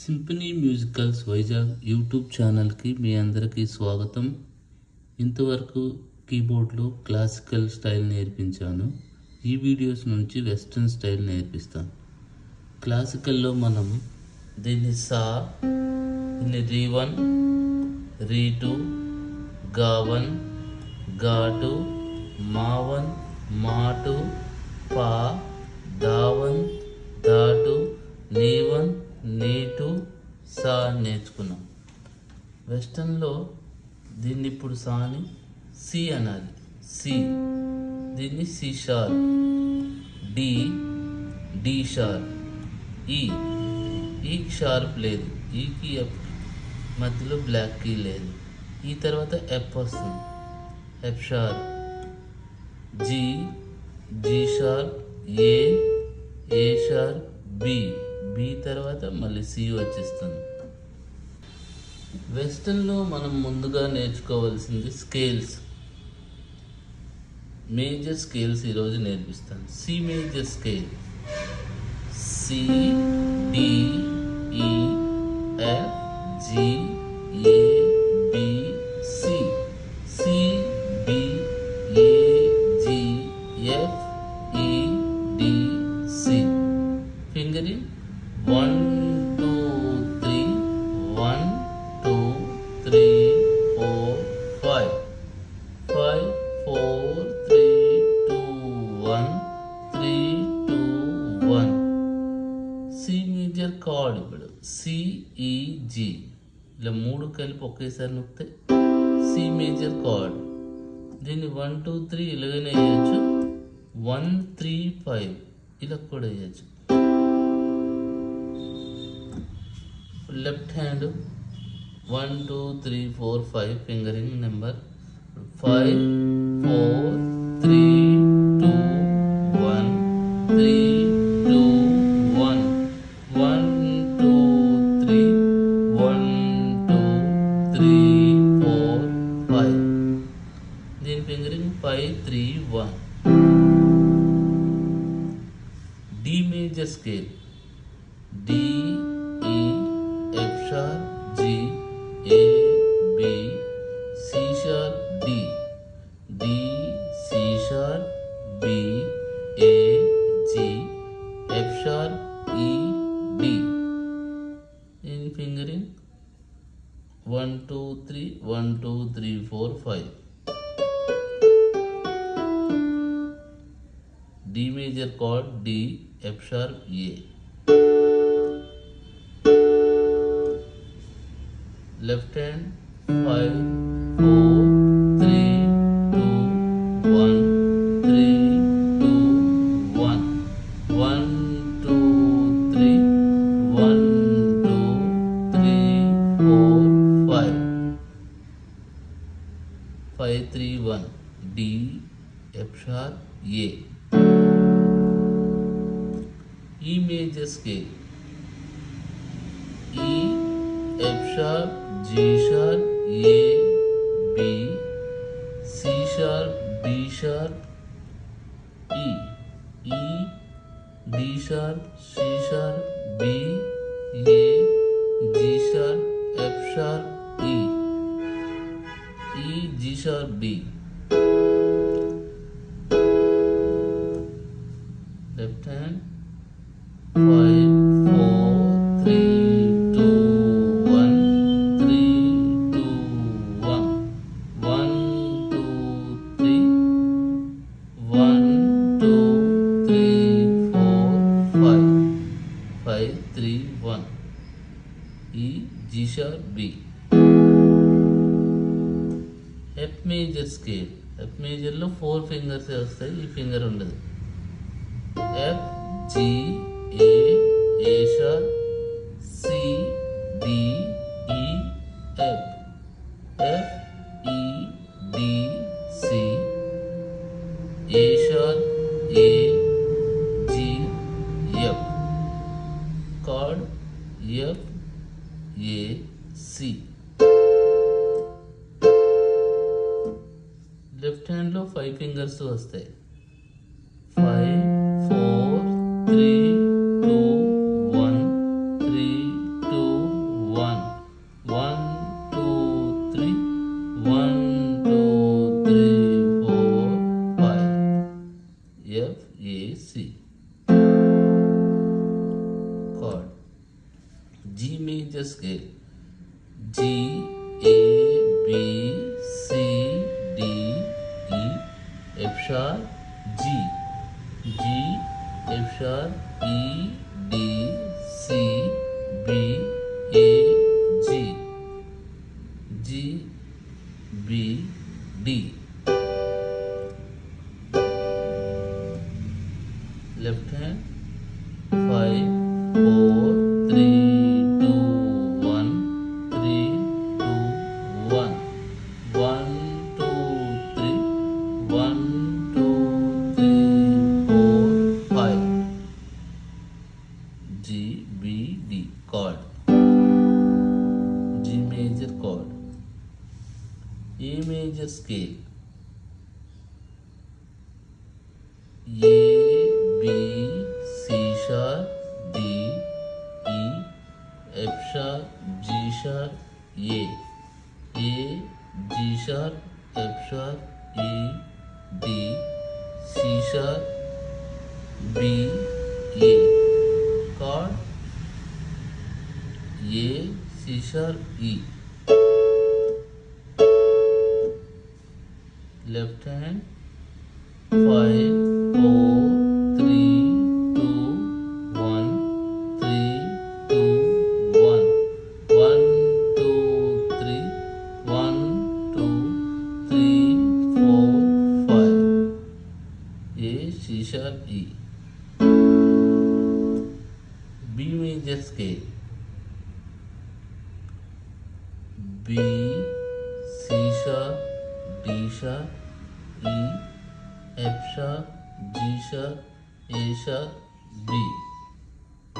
Symphony musicals Vizag YouTube ఛానల్కి మీ అందరికీ స్వాగతం. ఇంతవరకు కీబోర్డ్లో క్లాసికల్ స్టైల్ నేర్పించాను. ఈ వీడియోస్ నుంచి వెస్ట్రన్ స్టైల్ నేర్పిస్తాను. క్లాసికల్లో మనం దీన్ని సా దీన్ని రీ వన్ రీ టూ గా వన్గా టూ మా వన్ మా టూ పా దా వన్ వెస్టర్న్లో దీన్ని ఇప్పుడు సాని సి అనాలి. సి. దీన్ని C sharp D. D sharp E. E sharp లేదు. ఈకి ఎఫ్ మధ్యలో బ్లాక్ కీ లేదు. ఈ తర్వాత ఎఫ్ వస్తుంది. F sharp G. G sharp A. A sharp B. B తర్వాత మళ్ళీ సి వచ్చేస్తుంది. వెస్టర్న్లో మనం ముందుగా నేర్చుకోవాల్సింది స్కేల్స్. మేజర్ స్కేల్స్ ఈరోజు నేర్పిస్తాను. C major scale. C D E F G ఇలా మూడు కలిపి ఒకేసారి నొక్కితే సి మేజర్ కార్డ్ దీన్ని వన్ టూ త్రీ ఇలాగనే వేయచ్చు వన్ త్రీ ఫైవ్ ఇలా కూడా వేయచ్చు left hand one two three four five fingering number five four टर E D in fingering one two three one two three four five D major chord D F sharp ये left hand five sharp B sharp E E D sharp C sharp B A G sharp F sharp E E G sharp B G sharp B. F major scale F మేజర్లో four fingers వస్తాయి ఈ finger ఉండదు F G A A sharp G F sharp E D C B A G G B D left hand 5 4 3 2 1 3 2 1 1 2 3 1 जी शार F शार E D C शार B A chord A C sharp E left hand five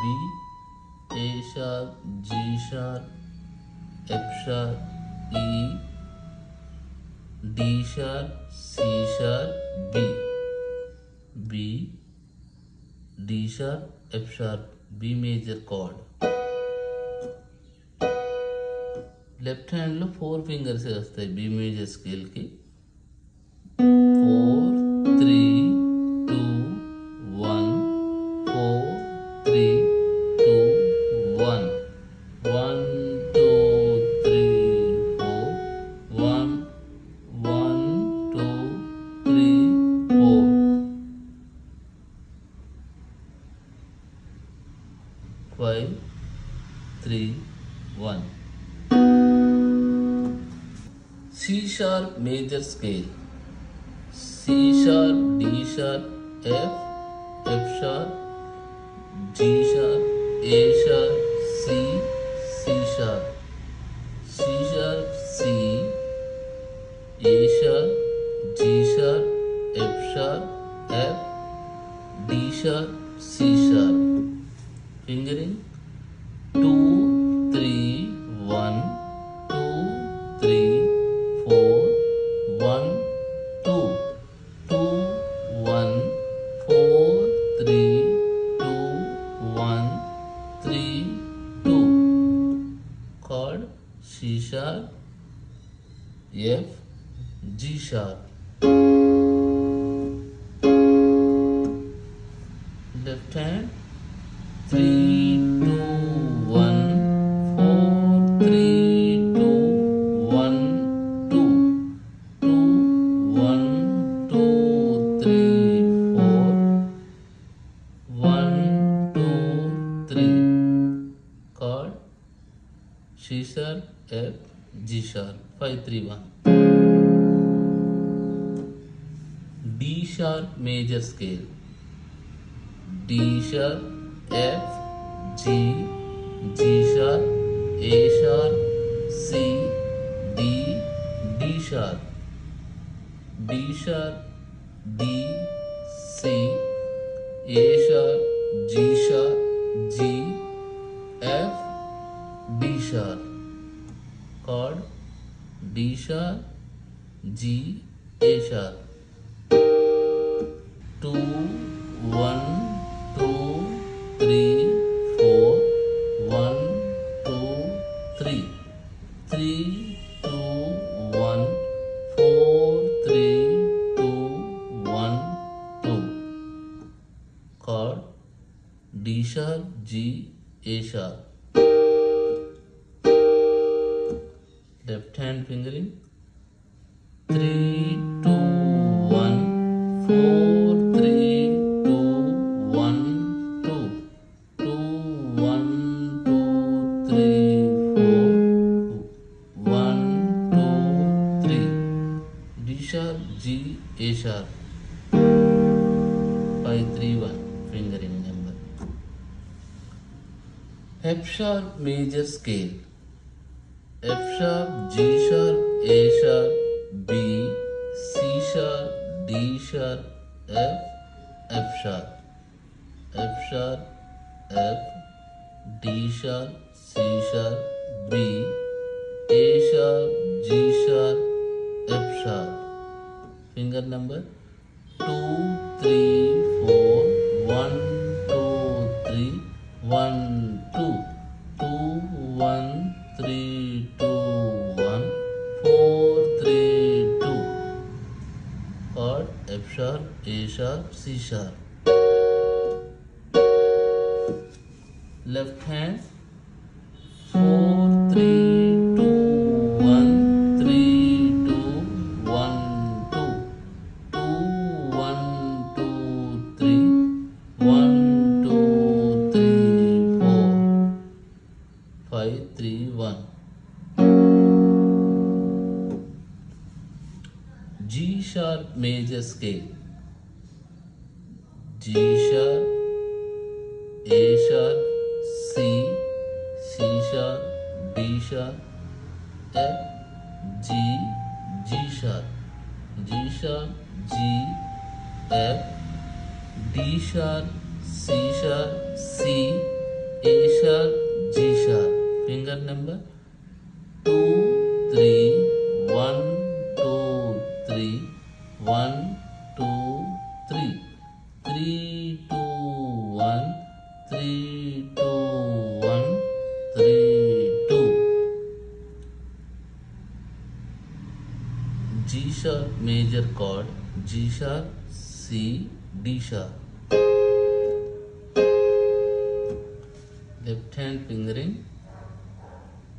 B, A sharp, G sharp, F sharp, E, D sharp, C sharp, B, B, D sharp, F sharp, B major chord. Left hand low four finger से बजता है B major scale की scale C sharp D sharp F F sharp G पैत्रीवा D sharp major scale D sharp F G G sharp A sharp C D D sharp D sharp D C A G A sharp major scale F sharp G sharp A sharp B C sharp D sharp F F sharp F sharp F D sharp C sharp B A sharp G sharp F sharp finger number one four three two chord F sharp A sharp C sharp left hand four one G sharp major scale G sharp A sharp C C sharp D sharp F G G sharp G sharp G F D sharp C sharp C A sharp G sharp finger number two three one two three one two three three two one three two one three two G sharp major chord G sharp C D sharp left hand fingering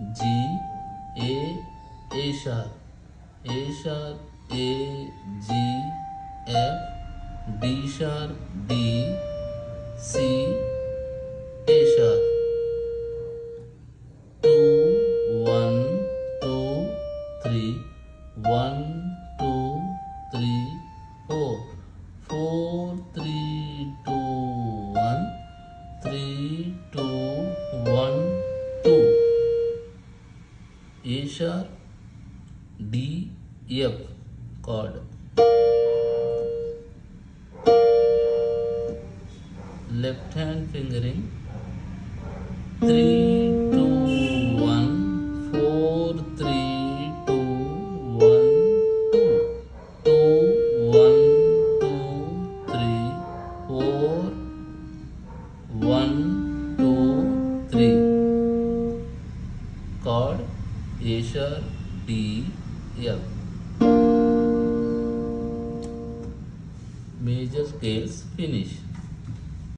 G A A sharp A sharp A G F D sharp D C A sharp two one two three one